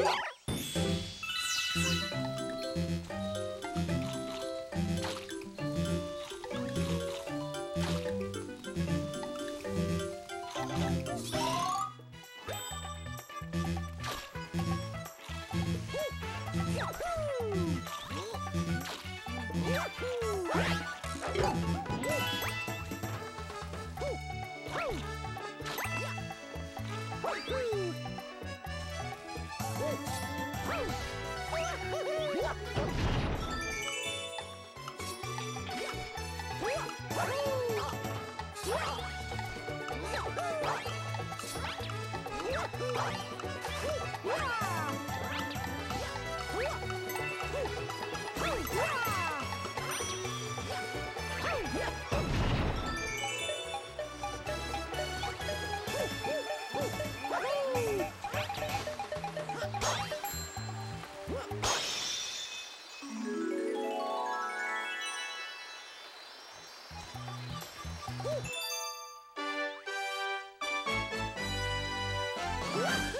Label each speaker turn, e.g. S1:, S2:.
S1: Woo! Whoa! Woohoo!